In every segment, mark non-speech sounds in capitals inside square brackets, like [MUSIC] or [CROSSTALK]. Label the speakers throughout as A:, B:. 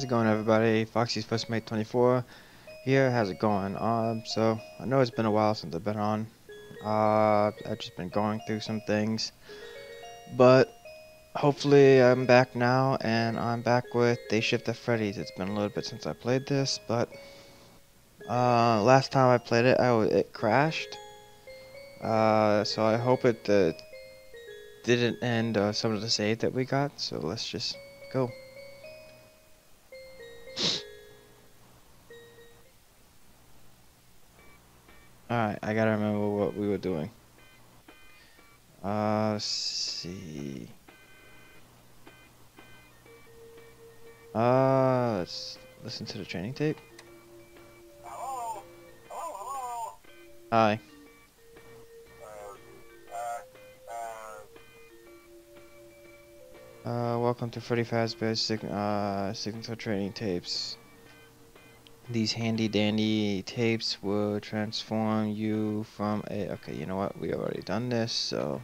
A: How's it going, everybody? Foxy's Firstmate 24 here. How's it going? Um, so I know it's been a while since I've been on. Uh, I've just been going through some things, but hopefully I'm back now, and I'm back with Day Shift at Freddy's. It's been a little bit since I played this, but uh, last time I played it, I it crashed. Uh, so I hope it uh, didn't end uh, some of the save that we got. So let's just go. Alright, I gotta remember what we were doing. Uh, let's see. Uh, let's listen to the training tape.
B: Hello? Hello, hello?
A: Hi. Welcome to Freddy Fazbear's sig uh, signature training tapes. These handy dandy tapes will transform you from a. Okay, you know what? We already done this, so.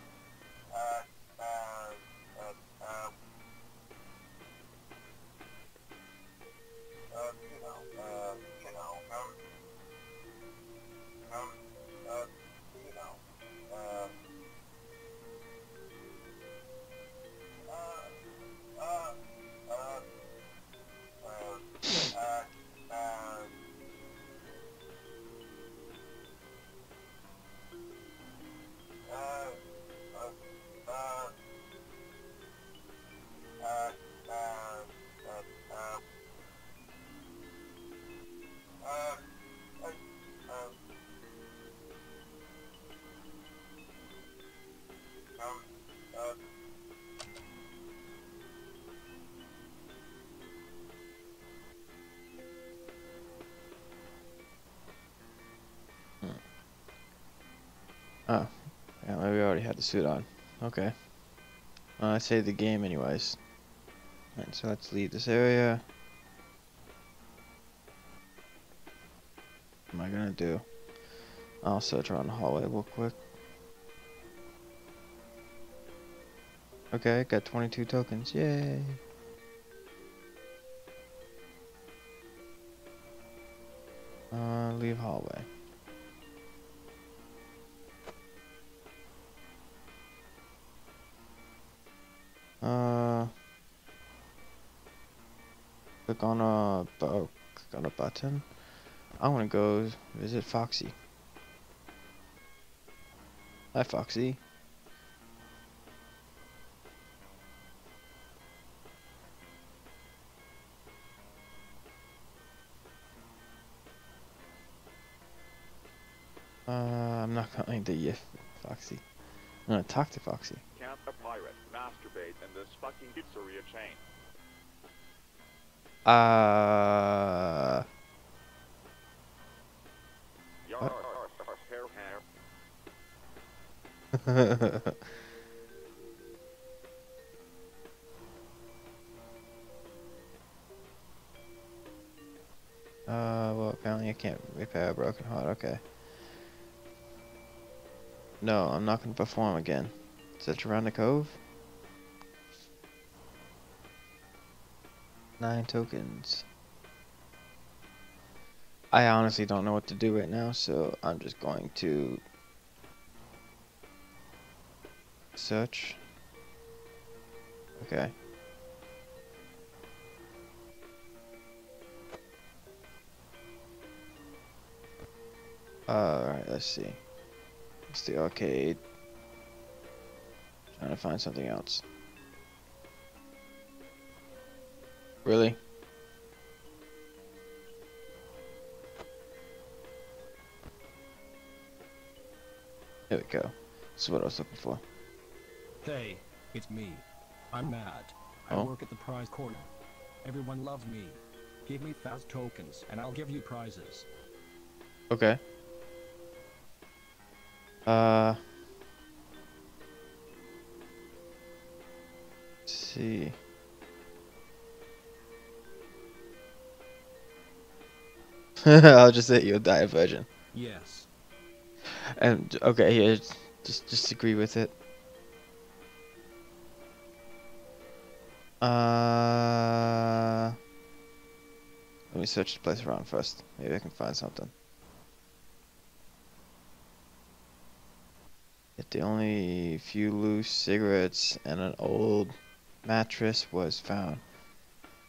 A: Oh. Maybe we already had the suit on. Okay. Uh, I saved the game, anyways. Alright, so let's leave this area. What am I gonna do? I'll search around the hallway real quick. Okay, got 22 tokens. Yay! Uh, leave hallway. Uh, click on a bu- click on a button. I want to go visit Foxy. Hi, Foxy. Uh, I'm not going [LAUGHS] to Foxy. I'm gonna talk to Foxy.
C: Can't a pirate masturbate in this fucking pizzeria chain?
A: Uh, What?
C: hair. [LAUGHS]
A: Uh, well, apparently I can't repair a broken heart. Okay. No, I'm not going to perform again. Is around the cove? Nine tokens. I honestly don't know what to do right now, so I'm just going to search. Okay. Alright, let's see. It's the arcade. Trying to find something else. Really? Here we go. This is what I was looking for.
D: Hey, it's me. I'm Matt. I
A: Oh.
D: work at the prize corner. Everyone loves me. Give me fast tokens and I'll give you prizes.
A: Okay. Uh. See. [LAUGHS] I'll just say you'll die a virgin.
D: Yes.
A: And okay, here, just just agree with it. Uh, Let me search the place around first. Maybe I can find something. Yet the only few loose cigarettes and an old mattress was found.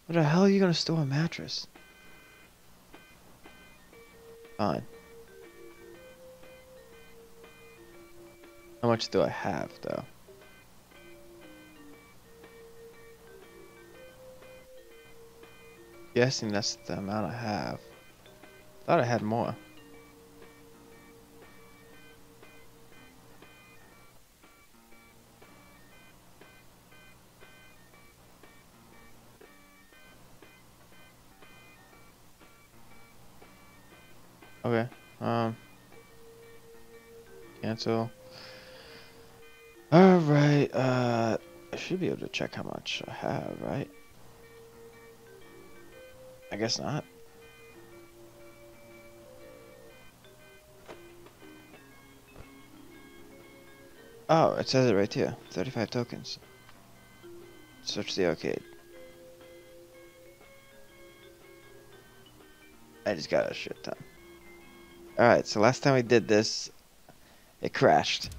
A: What the hell are you gonna store a mattress? Fine. How much do I have, though? Guessing that's the amount I have. Thought I had more. Cancel. Alright, uh, I should be able to check how much I have, right? I guess not. Oh, it says it right here. 35 tokens. Search the arcade. I just got a shit ton. Alright, so last time we did this, it crashed.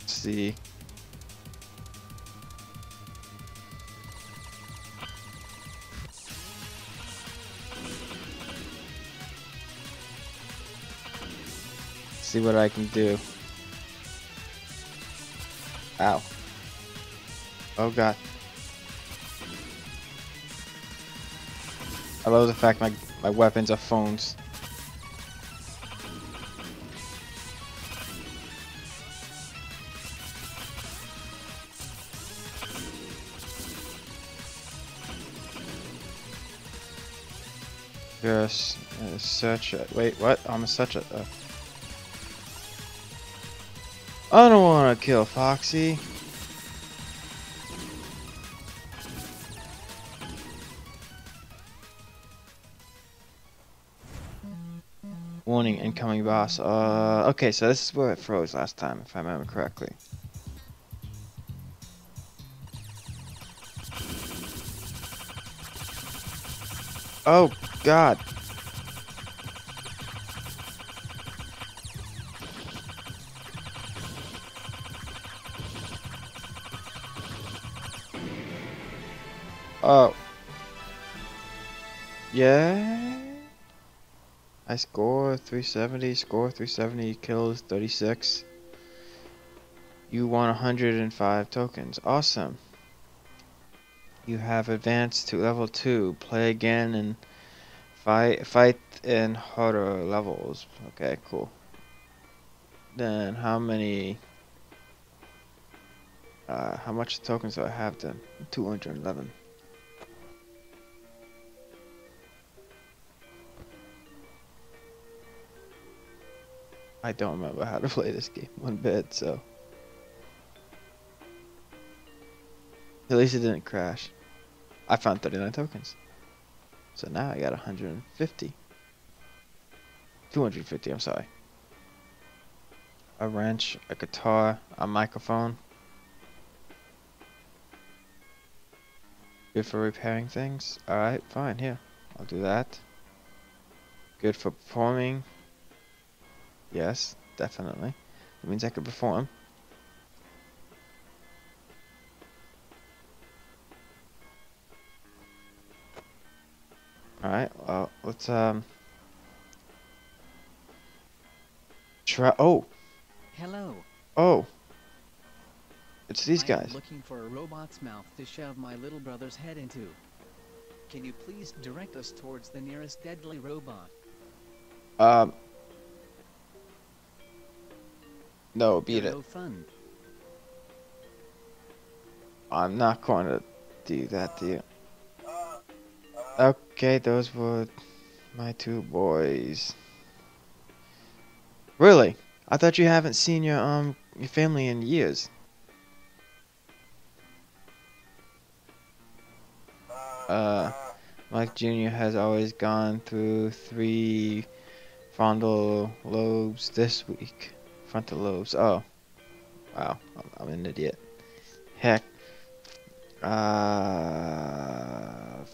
A: Let's see. See what I can do. Ow. Oh god. I love the fact my, my weapons are phones. Yes, a, search it. Wait, what? I'm such a. Uh... I don't want to kill Foxy. Warning, incoming boss. Uh, okay, so this is where it froze last time, if I remember correctly. Oh, God. Oh. Yeah. I score 370, score 370, kills 36. You won 105 tokens. Awesome. You have advanced to level 2. Play again and fight fight in harder levels. Okay, cool. Then how many uh, how much tokens do I have then? 211. I don't remember how to [LAUGHS] play this game one bit, so. At least it didn't crash. I found 39 tokens. So now I got 150. 250, I'm sorry. A wrench, a guitar, a microphone. Good for repairing things. Alright, fine, here. I'll do that. Good for performing. Yes, definitely. It means I could perform. Let's, um... Try- oh!
E: Hello.
A: Oh! It's these
E: I
A: guys.
E: looking for a robot's mouth to shove my little brother's head into. Can you please direct us towards the nearest deadly robot?
A: Um... No, beat it.
E: No fun.
A: I'm not going to do that to you. Okay, those were my two boys. Really? I thought you haven't seen your um your family in years. Uh, Mike Jr. has always gone through three frontal lobes this week. Frontal lobes. Oh, wow, I'm, I'm an idiot. Heck. Uh.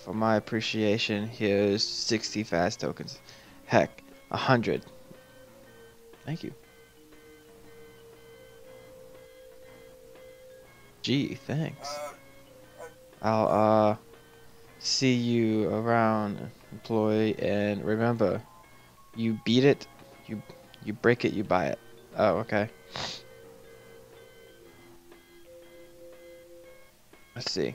A: For my appreciation, here's 60 fast tokens. Heck, 100. Thank you. Gee, thanks. I'll, uh, see you around, employee, and remember, you beat it, you, you break it, you buy it. Oh, okay. Let's see.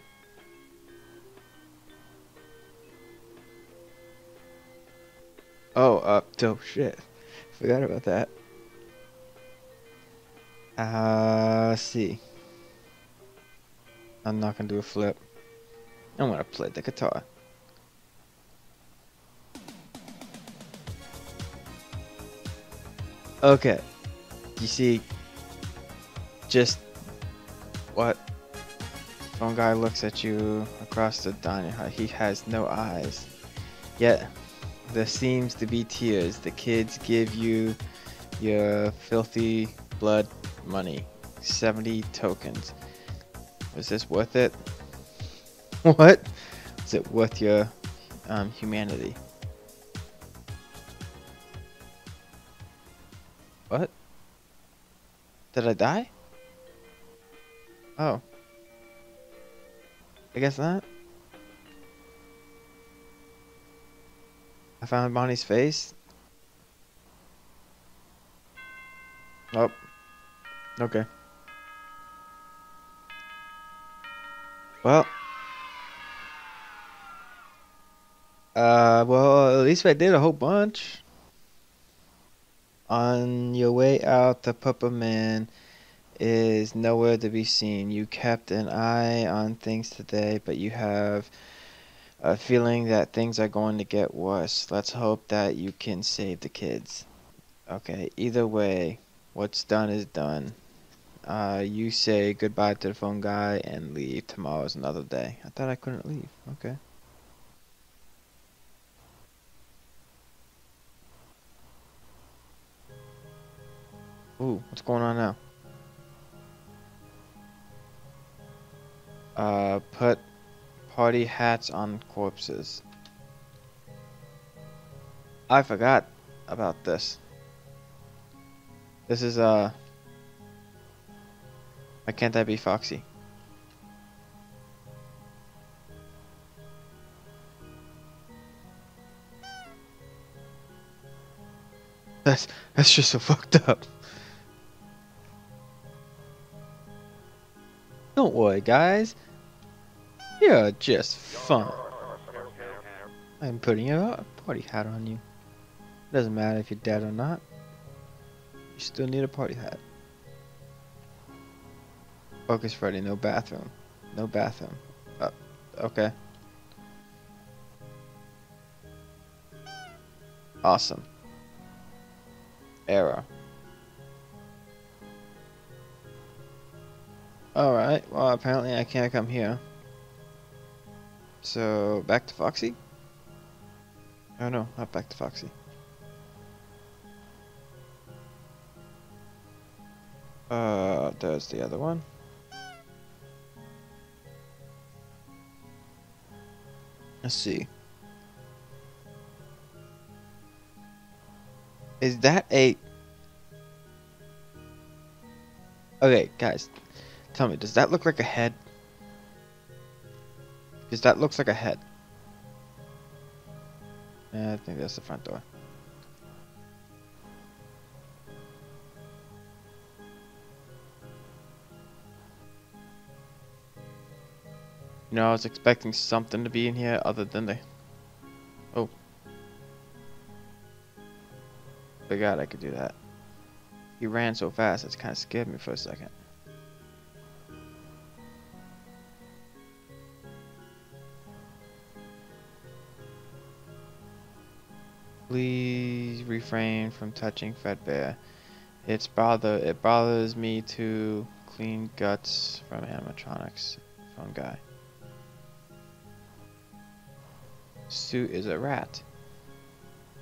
A: Oh, uh, oh shit. Forgot about that. Uh, see. I'm not gonna do a flip. I'm gonna play the guitar. Okay. You see, just what? Phone guy looks at you across the dining hall. He has no eyes. Yet, there seems to be tears. The kids give you your filthy blood money. 70 tokens. Was this worth it? [LAUGHS] what? Is it worth your um, humanity? What? Did I die? Oh. I guess not. Found Bonnie's face. Oh. Okay. Well. Uh, well, at least I did a whole bunch. On your way out, the Puppet Man is nowhere to be seen. You kept an eye on things today, but you have a feeling that things are going to get worse. Let's hope that you can save the kids. Okay, either way, what's done is done. Uh, you say goodbye to the phone guy and leave. Tomorrow's another day. I thought I couldn't leave. Okay. Ooh, what's going on now? Uh, put party hats on corpses. I forgot about this. This is, uh... Why can't I be Foxy? That's, that's just so fucked up. Don't worry, guys. You're just fun. I'm putting a party hat on you. Doesn't matter if you're dead or not. You still need a party hat. Focus Freddy, no bathroom. No bathroom. Uh, okay. Awesome. Error. Alright, well apparently I can't come here. So, back to Foxy? Oh no, not back to Foxy. Uh, there's the other one. Let's see. Is that a... Okay, guys. Tell me, does that look like a head? Because that looks like a head. Yeah, I think that's the front door. You know, I was expecting something to be in here other than the... Oh. Forgot I could do that. He ran so fast, it kind of scared me for a second. Please refrain from touching Fredbear. It's bother it bothers me to clean guts from animatronics. Phone guy. Sue is a rat.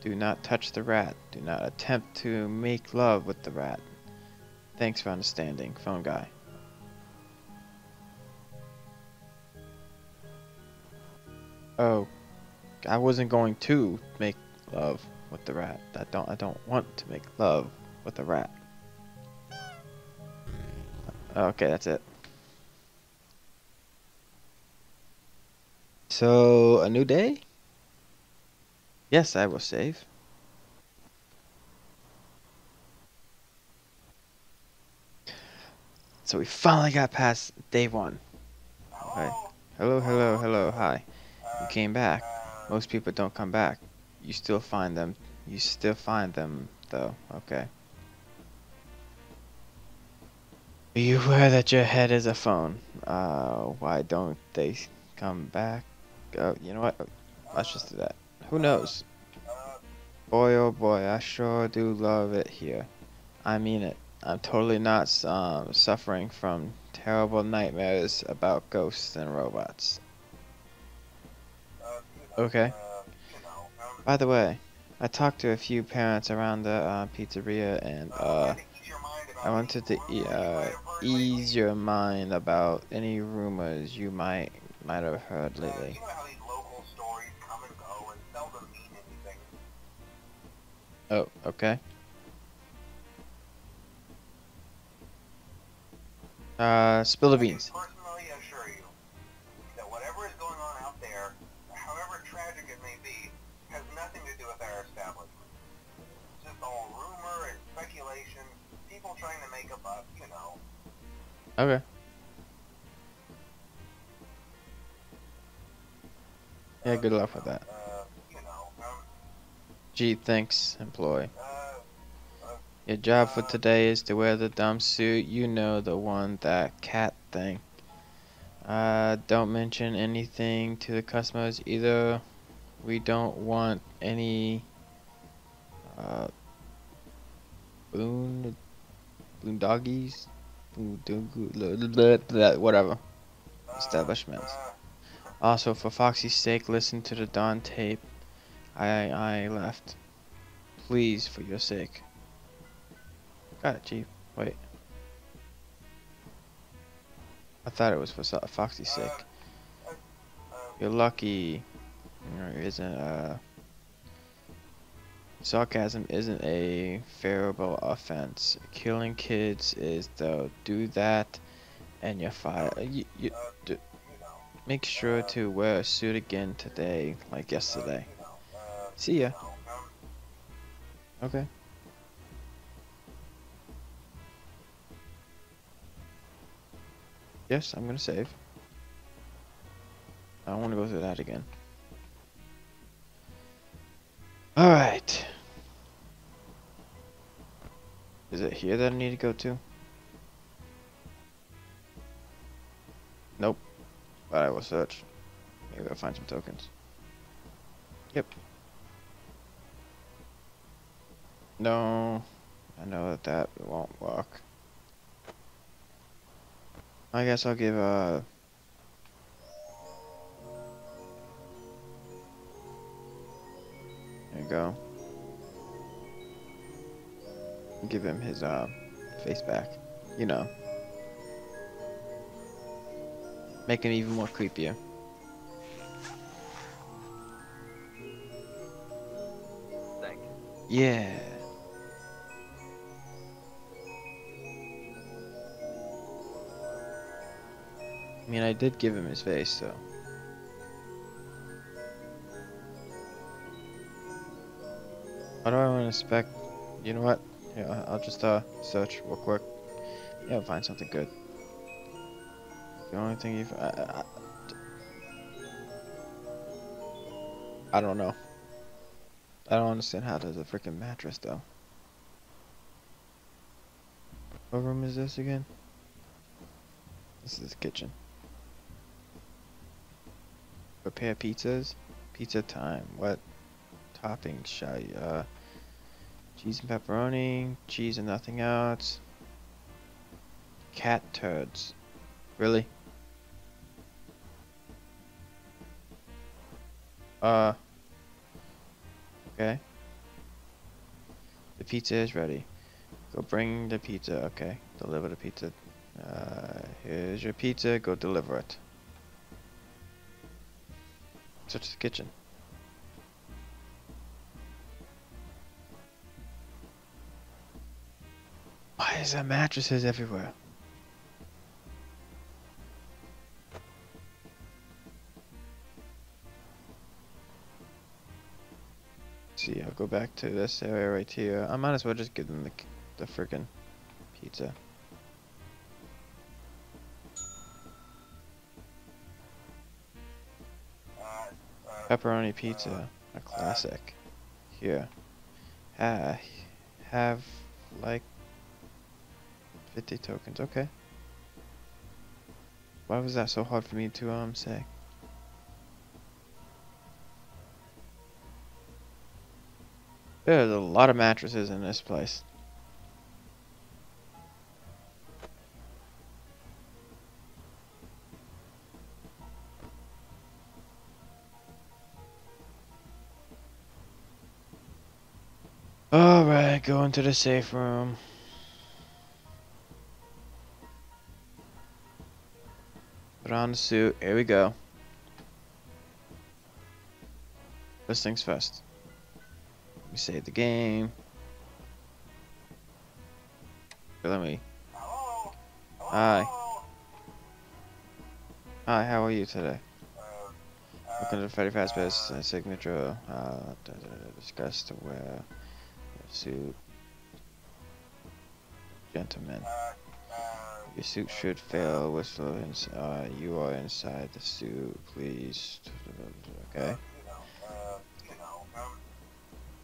A: Do not touch the rat. Do not attempt to make love with the rat. Thanks for understanding, phone guy. Oh, I wasn't going to make love with the rat. I don't. I don't want to make love with the rat. Okay, that's it. So, a new day? Yes, I will save. So we finally got past day one. Okay. Hello, hello, hello, hi. You came back. Most people don't come back. You still find them. You still find them, though. Okay. Are you aware that your head is a phone? Uh, why don't they come back? Oh, you know what? Let's just do that. Who knows? Boy, oh boy, I sure do love it here. I mean it. I'm totally not um, suffering from terrible nightmares about ghosts and robots. Okay. By the way, I talked to a few parents around the uh, pizzeria and uh, I wanted to e uh, ease your mind about any rumors you might might have heard lately.
B: You know how these local stories come and go and seldom mean anything.
A: Oh, okay. Uh, spill the beans. Okay. Yeah, good luck with that. Gee, thanks, employee. Your job for today is to wear the dumb suit. You know the one, that cat thing. Uh, don't mention anything to the customers either. We don't want any, uh, boon, boondoggies, whatever, establishments.
B: uh,
A: Also, for Foxy's sake, listen to the Dawn tape. I I left. Please, for your sake. Got it, Chief. Wait. I thought it was for Fo- Foxy's sake. You're lucky. There isn't uh. Sarcasm isn't a favorable offense. Killing kids is though. Do that, and you're fired. You, you,
B: you know,
A: Make sure to wear a suit again today, like yesterday.
B: uh,
A: See ya. Okay. Yes, I'm gonna save. I don't want to go through that again. Alright. Is it here that I need to go to? Nope. But I will search. Maybe I'll find some tokens. Yep. No, I know that that won't work. I guess I'll give uh There you go. Give him his uh face back. You know. Make him even more creepier.
C: Thank you.
A: Yeah. I mean, I did give him his face, so. I want to spec? You know what? Yeah, I'll just uh search real quick. Yeah, I'll find something good. The only thing you've I, I, I don't know. I don't understand how there's a freaking mattress though. What room is this again? This is the kitchen. Prepare pizzas. Pizza time. What toppings shall I, uh, cheese and pepperoni, cheese and nothing else. Cat turds. Really? Uh. Okay. The pizza is ready. Go bring the pizza. Okay. Deliver the pizza. Uh, here's your pizza. Go deliver it. Search the kitchen. Why is there mattresses everywhere? See, I'll go back to this area right here. I might as well just give them the, the freaking pizza.
B: Uh, uh,
A: Pepperoni pizza, a classic. Here. Ah, have like 50 tokens. Okay. Why was that so hard for me to um say? There's a lot of mattresses in this place. Alright, go into the safe room. Put on the suit. Here we go. First things first. We save the game. Let me. Hi. Hi, how are you today? Welcome to Freddy Fazbear's uh, signature. Uh, discuss to wear suit. Gentlemen,
B: uh,
A: your suit should fail whistle. Ins- uh, you are inside the suit, please. Okay,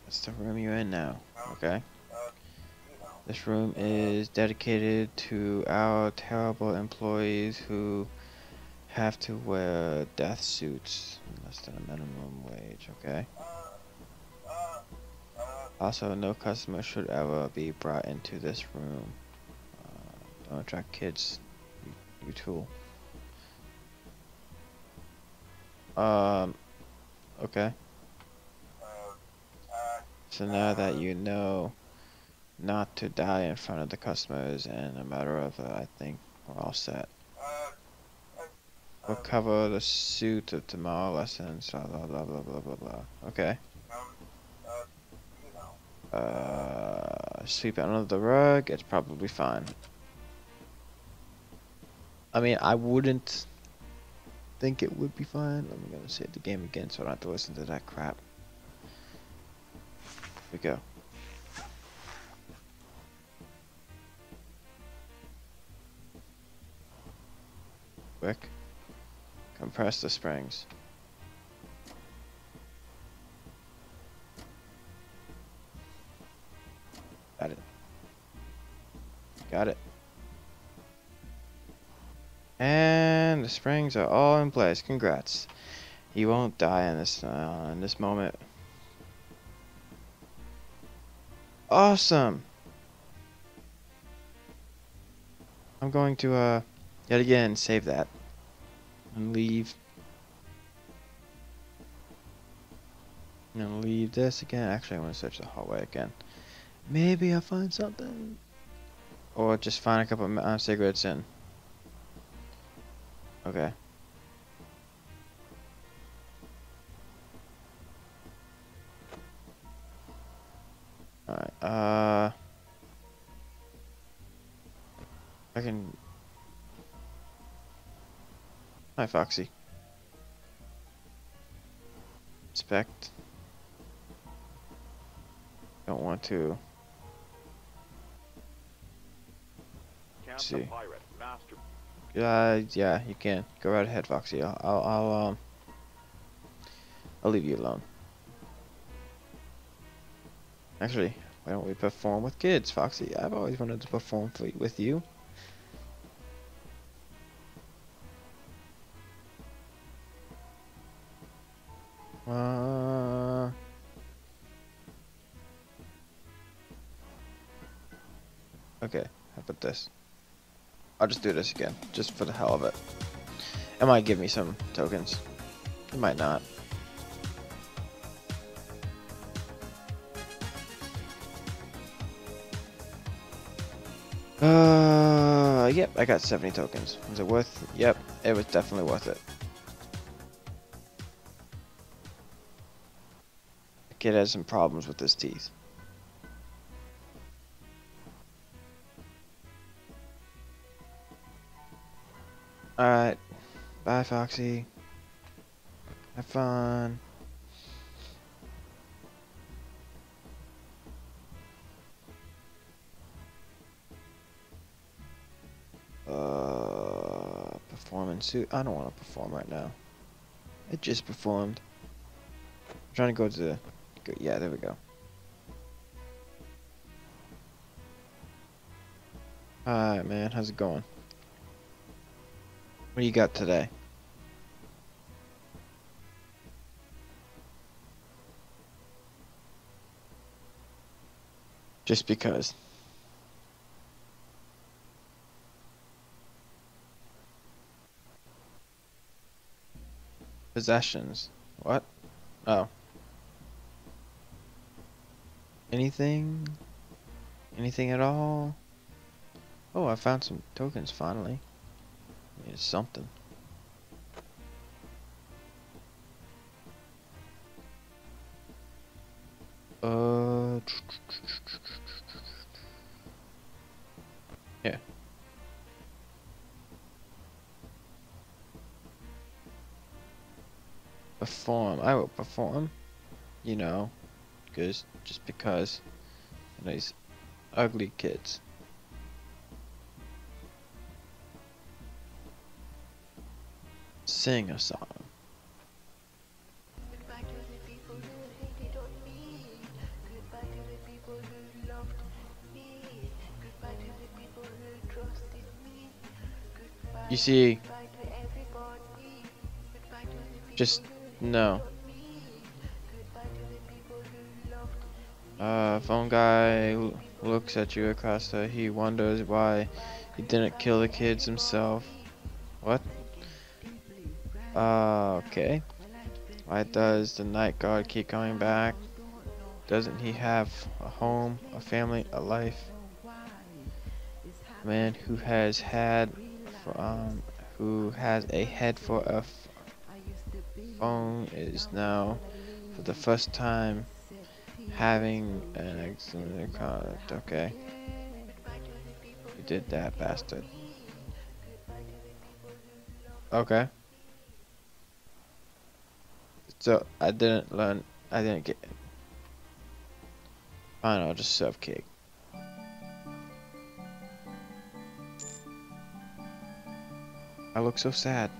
A: that's the room you're in now. Okay. This room is dedicated to our terrible employees who have to wear death suits less than a minimum wage, okay? Also, no customer should ever be brought into this room. Uh, don't attract kids, you, you tool. Um, okay.
B: uh, uh,
A: So now that you know not to die in front of the customers and a matter of, uh, I think we're all set.
B: uh,
A: We'll cover the suit of tomorrow lessons, blah blah blah blah blah blah blah. Okay.
B: uh,
A: Uh, sweep under the rug, it's probably fine. I mean, I wouldn't think it would be fine. I'm gonna save the game again so I don't have to listen to that crap. Here we go. Quick. Compress the springs. Got it. Got it. And the springs are all in place. Congrats. You won't die in this uh, in this moment. Awesome. I'm going to uh yet again save that and leave. I'm gonna leave this again. Actually, I want to search the hallway again. Maybe I'll find something. Or just find a couple of uh, cigarettes in. Okay. Alright, uh... I can... Hi, Foxy. Inspect. Don't want to...
C: Captain
A: see. Uh, yeah, you can. Go right ahead, Foxy. I'll, I'll, I'll, um... I'll leave you alone. Actually, why don't we perform with kids, Foxy? I've always wanted to perform for, with you. Uh... Okay, how about this? I'll just do this again, just for the hell of it. It might give me some tokens. It might not. Uh, yep, I got 70 tokens. Was it worth? Yep, it was definitely worth it. kid has some problems with his teeth. Alright. Bye, Foxy. Have fun. Uh, performance suit. I don't want to perform right now. I just performed. I'm trying to go to the. Go, yeah, there we go. Alright, man. How's it going? What do you got today? Just because. Possessions. What? Oh. Anything? Anything at all? Oh, I found some tokens finally. It's something. Uh. Yeah. Perform. I will perform. You know, cause just because. These ugly kids. Me. a song. You see, just no. Uh, phone guy looks at you across the. He wonders why he didn't kill the kids himself. What? Uh, okay. Why does the night guard keep coming back? Doesn't he have a home, a family, a life? A man who has had, um, who has a head for a phone is now, for the first time, having an excellent conduct. Okay. You did that, bastard. Okay. So I didn't learn. I didn't get. Fine, I'll just serve cake. I look so sad.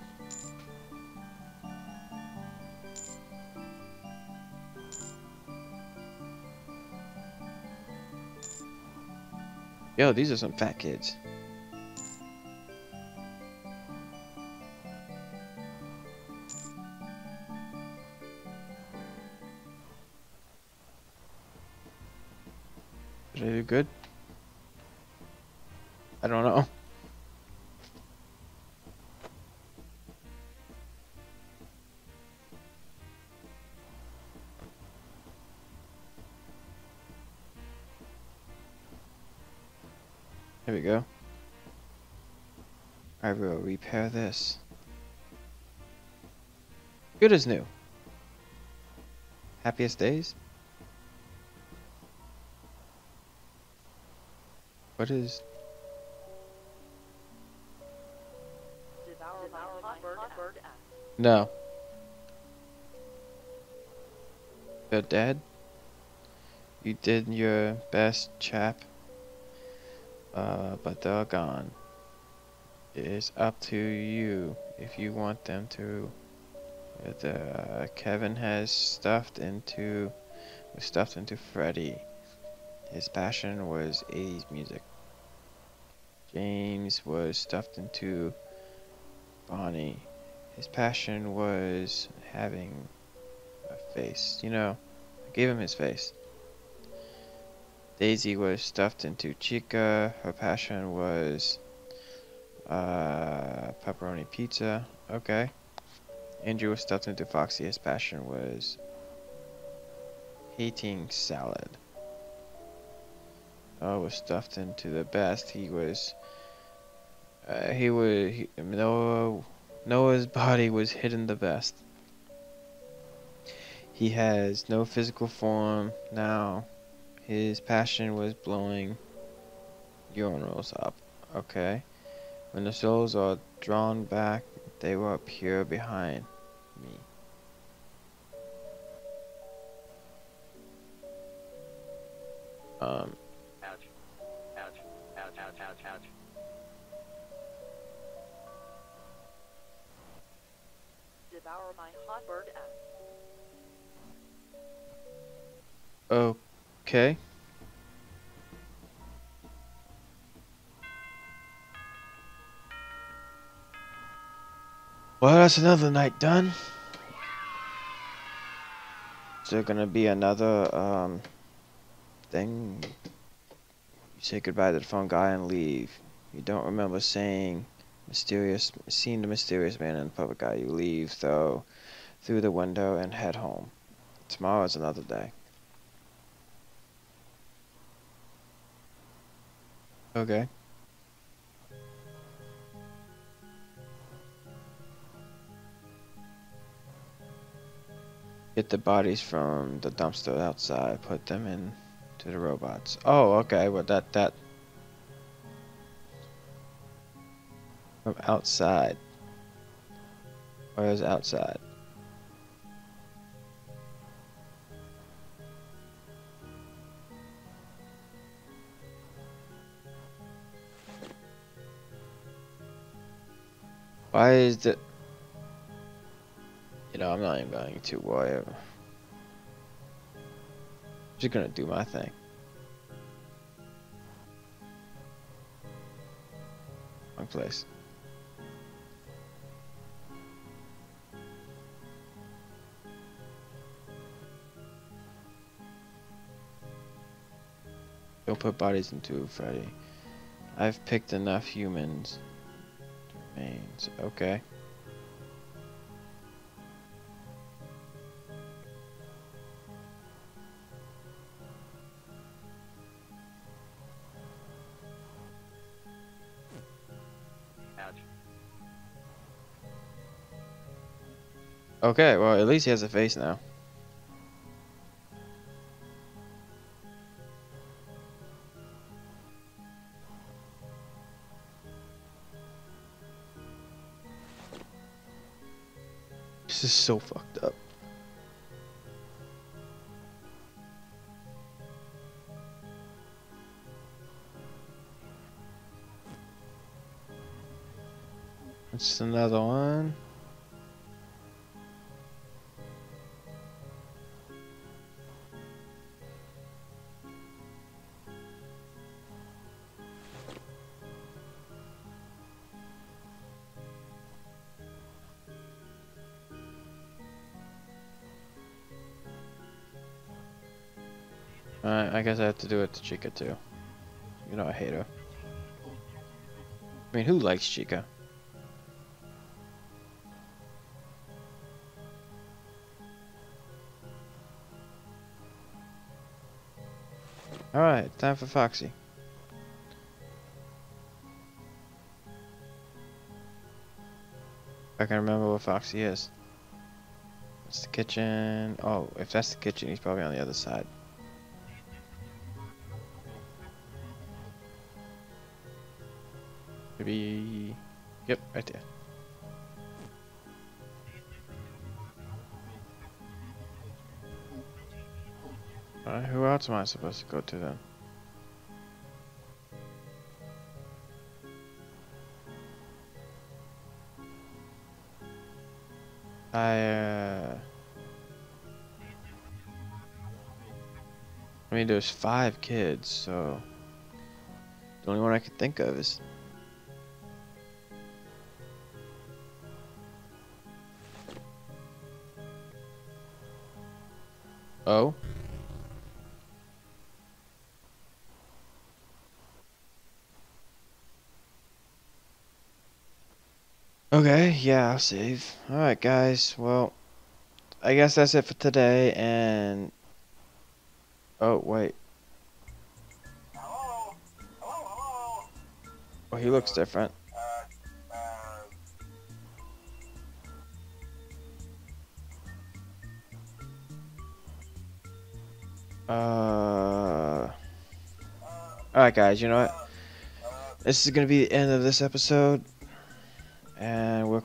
A: Yo, these are some fat kids. Good? I don't know. There we go. I will repair this. Good as new. Happiest days? What is... No. You're dead? You did your best, chap. Uh, but they're gone. It's up to you if you want them to. The uh, Kevin has stuffed into was stuffed into Freddy. His passion was 80s music. James was stuffed into Bonnie. His passion was having a face. You know, I gave him his face. Daisy was stuffed into Chica. Her passion was uh, pepperoni pizza. Okay. Andrew was stuffed into Foxy. His passion was hating salad. Noah was stuffed into the best. He was. Uh, he was. He, Noah. Noah's body was hidden the best. He has no physical form now. His passion was blowing urinals up. Okay. When the souls are drawn back, they will appear behind me. Um,
F: Ass.
A: okay. Well, that's another night done. Is there gonna be another um thing? You say goodbye to the phone guy and leave. You don't remember saying mysterious, seeing the mysterious man in the public eye. You leave though through the window and head home. Tomorrow is another day. Okay. Get the bodies from the dumpster outside, put them in to the robots. Oh, okay, well that that from outside. Where is outside? Why is the You know, I'm not even going to worry. I'm just gonna do my thing. Wrong place. Don't put bodies into Freddy. I've picked enough humans. Remains. Okay. Okay, well, at least he has a face now. Is so fucked up. It's another one. Alright, I guess I have to do it to Chica too. You know I hate her. I mean, who likes Chica? Alright, time for Foxy. I can remember what Foxy is. It's the kitchen. Oh, if that's the kitchen, he's probably on the other side. Am I supposed to go to then? I, uh... I mean, there's five kids, so... The only one I could think of is... Oh? Yeah, I'll save. Alright, guys, well, I guess that's it for today, and... Oh, wait.
B: Hello? Hello, hello?
A: Oh, he looks different.
B: Uh.
A: Alright, guys, you know what? This is gonna be the end of this episode.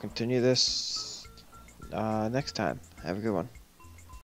A: Continue this uh, next time. Have a good one.